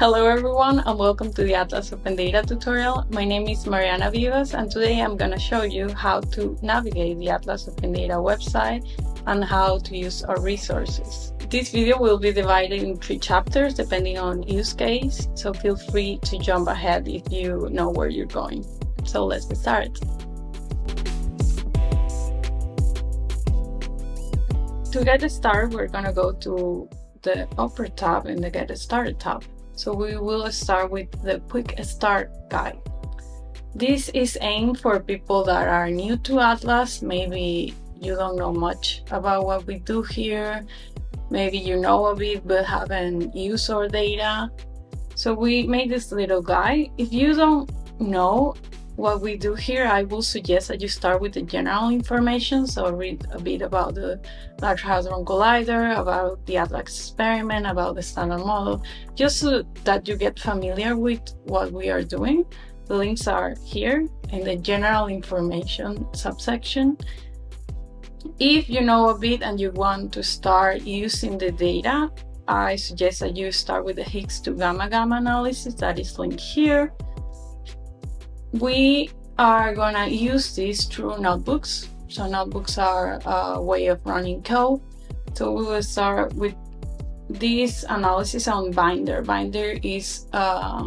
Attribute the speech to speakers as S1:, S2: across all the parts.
S1: Hello everyone and welcome to the Atlas Open Data tutorial. My name is Mariana Vivas and today I'm going to show you how to navigate the Atlas Open Data website and how to use our resources. This video will be divided in three chapters depending on use case, so feel free to jump ahead if you know where you're going. So let's get started. To get started, we're going to go to the upper tab in the Get Started tab. So we will start with the quick start guide. This is aimed for people that are new to Atlas. Maybe you don't know much about what we do here. Maybe you know a bit but haven't used our data. So we made this little guide. If you don't know what we do here, I will suggest that you start with the general information. So read a bit about the Large Hadron Collider, about the ATLAS experiment, about the standard model, just so that you get familiar with what we are doing. The links are here in the general information subsection. If you know a bit and you want to start using the data, I suggest that you start with the Higgs to gamma gamma analysis that is linked here we are gonna use this through notebooks. So notebooks are a way of running code. So we will start with this analysis on Binder. Binder is a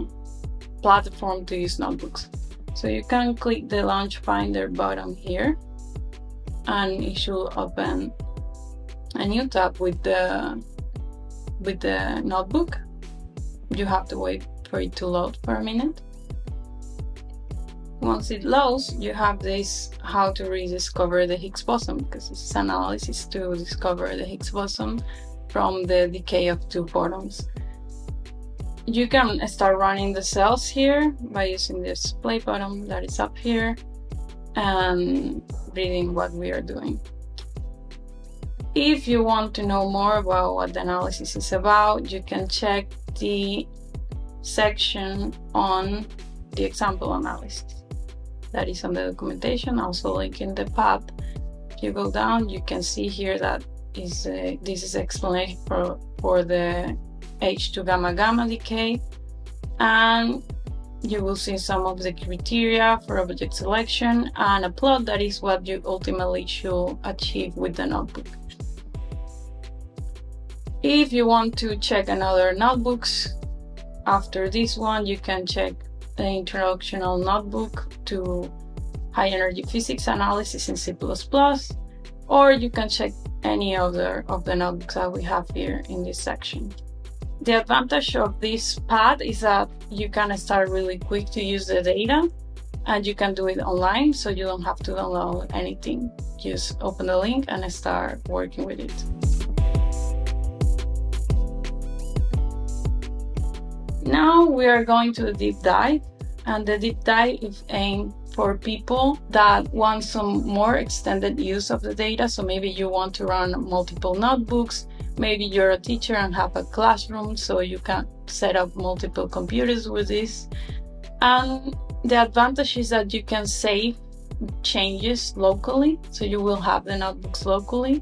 S1: platform to use notebooks. So you can click the Launch Binder button here and it should open a new tab with the with the notebook. You have to wait for it to load for a minute. Once it loads, you have this how to rediscover the Higgs boson because it's analysis to discover the Higgs boson from the decay of two photons. You can start running the cells here by using this play button that is up here and reading what we are doing. If you want to know more about what the analysis is about, you can check the section on the example analysis that is on the documentation, also link in the path. If you go down, you can see here that is uh, this is explanation for, for the H2 gamma gamma decay. And you will see some of the criteria for object selection and a plot that is what you ultimately should achieve with the notebook. If you want to check another notebooks, after this one, you can check the introductional notebook to high energy physics analysis in C++, or you can check any other of the notebooks that we have here in this section. The advantage of this path is that you can start really quick to use the data and you can do it online so you don't have to download anything. Just open the link and start working with it. Now we are going to the deep dive and the deep dive is aimed for people that want some more extended use of the data. So maybe you want to run multiple notebooks. Maybe you're a teacher and have a classroom, so you can set up multiple computers with this. And the advantage is that you can save changes locally, so you will have the notebooks locally.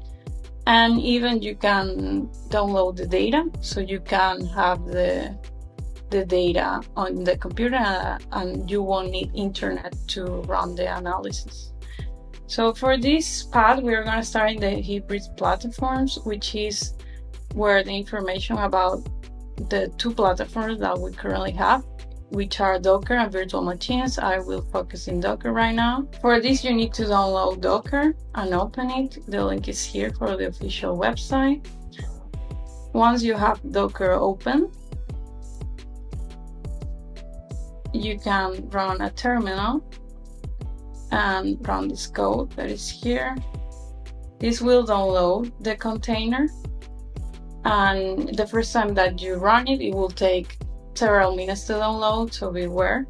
S1: And even you can download the data, so you can have the the data on the computer and you won't need internet to run the analysis. So for this part, we're going to start in the hybrid platforms, which is where the information about the two platforms that we currently have, which are Docker and virtual machines. I will focus in Docker right now. For this, you need to download Docker and open it. The link is here for the official website. Once you have Docker open, you can run a terminal and run this code that is here. This will download the container and the first time that you run it, it will take several minutes to download, so beware.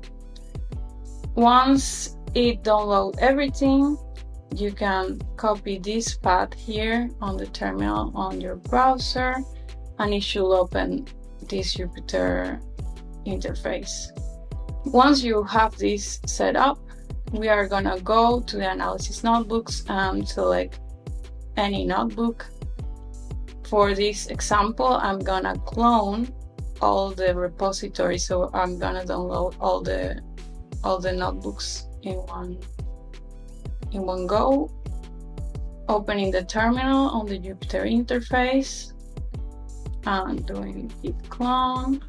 S1: Once it downloads everything, you can copy this path here on the terminal on your browser and it should open this Jupyter interface. Once you have this set up, we are gonna go to the analysis notebooks and select any notebook. For this example, I'm gonna clone all the repositories. So I'm gonna download all the all the notebooks in one in one go. Opening the terminal on the Jupyter interface and doing git clone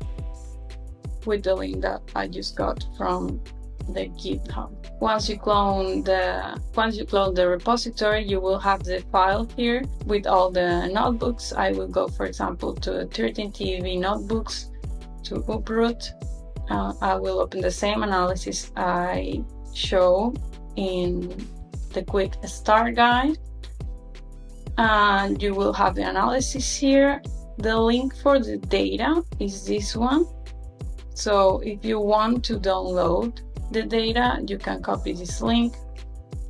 S1: with the link that I just got from the GitHub. Once you clone the once you clone the repository, you will have the file here with all the notebooks. I will go, for example, to 13TeV notebooks to uproot. Uh, I will open the same analysis I show in the quick start guide. And you will have the analysis here. The link for the data is this one. So if you want to download the data, you can copy this link,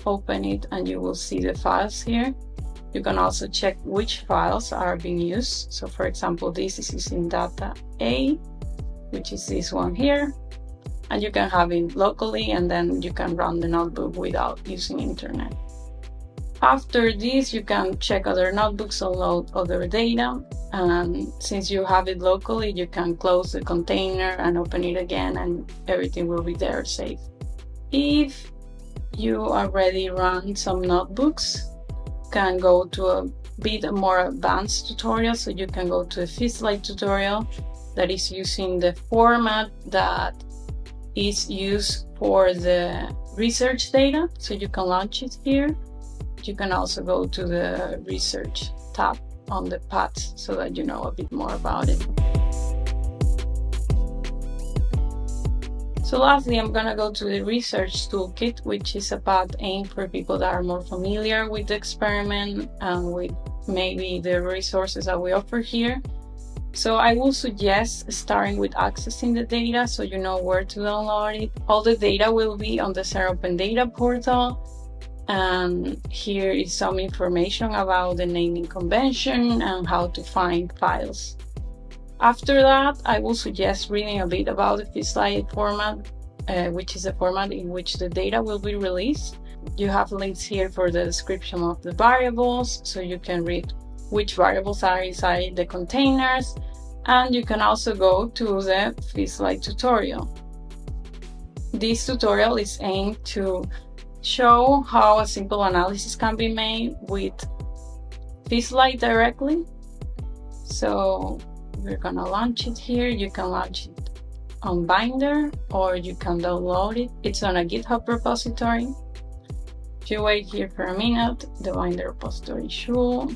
S1: open it, and you will see the files here. You can also check which files are being used. So for example, this is using data A, which is this one here. And you can have it locally and then you can run the notebook without using internet. After this, you can check other notebooks, download other data, and since you have it locally, you can close the container and open it again, and everything will be there safe. If you already run some notebooks, can go to a bit more advanced tutorial, so you can go to a PHYSLITE tutorial that is using the format that is used for the research data, so you can launch it here you can also go to the research tab on the path so that you know a bit more about it. So lastly, I'm gonna go to the research toolkit, which is a path aimed for people that are more familiar with the experiment and with maybe the resources that we offer here. So I will suggest starting with accessing the data so you know where to download it. All the data will be on the CERN Open Data portal and here is some information about the naming convention and how to find files. After that, I will suggest reading a bit about the PHYSLITE format, uh, which is the format in which the data will be released. You have links here for the description of the variables, so you can read which variables are inside the containers, and you can also go to the PHYSLITE tutorial. This tutorial is aimed to show how a simple analysis can be made with PHYSLITE directly. So we're gonna launch it here. You can launch it on Binder or you can download it. It's on a GitHub repository. If you wait here for a minute, the Binder repository should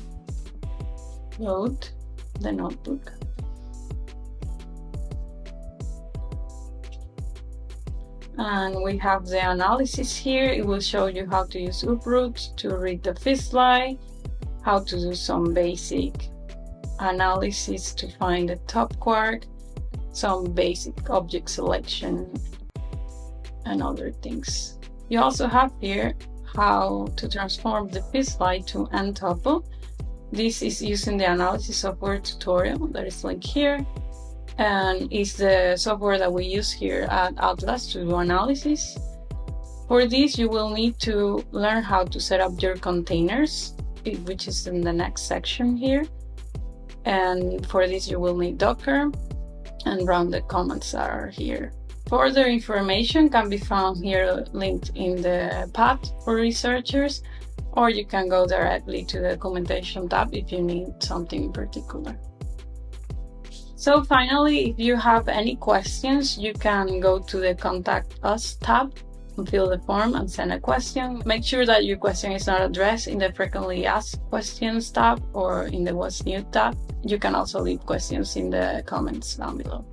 S1: load the notebook. And we have the analysis here. It will show you how to use uproot to read the PHYSLITE, how to do some basic analysis to find the top quark, some basic object selection, and other things. You also have here how to transform the PHYSLITE to ntuple. This is using the analysis software tutorial that is linked here and is the software that we use here at Atlas to do analysis. For this, you will need to learn how to set up your containers, which is in the next section here. And for this, you will need Docker and run the commands that are here. Further information can be found here linked in the path for researchers, or you can go directly to the documentation tab if you need something in particular. So finally, if you have any questions, you can go to the contact us tab fill the form and send a question. Make sure that your question is not addressed in the frequently asked questions tab or in the what's new tab. You can also leave questions in the comments down below.